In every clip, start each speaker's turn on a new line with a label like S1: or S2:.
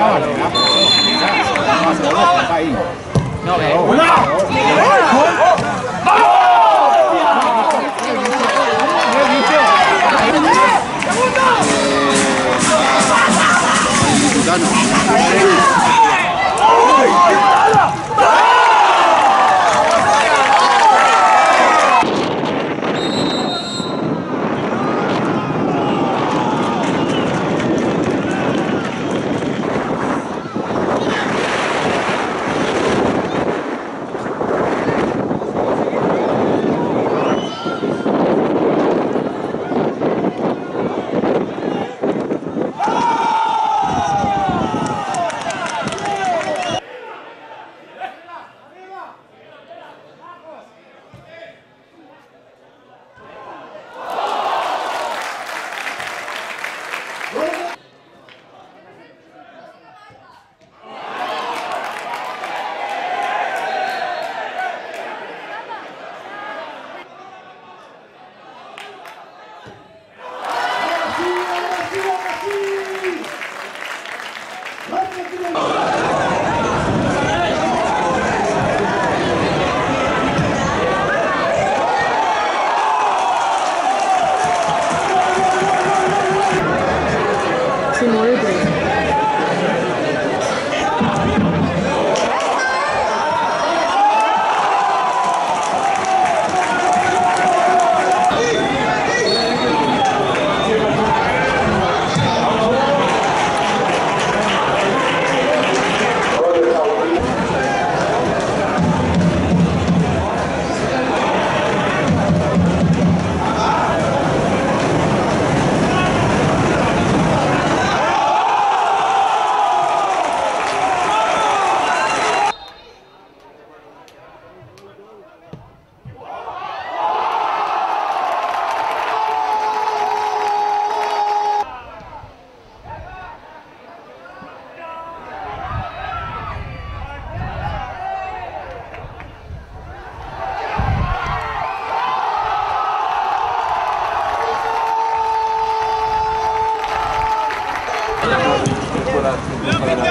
S1: No, no, no. Simone 体。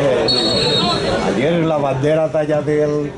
S1: Eh, ayer la bandera talla del...